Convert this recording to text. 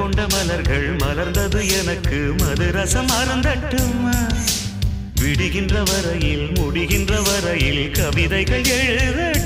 கொண்ட மலர்கள் மலர்ந்தது எனக்கு. மதுரசம் அருந்தட்டுமா? விடுகின்ற வரையில் முடிகின்ற வரையில் கவிதைகள் எழுதட்டும்?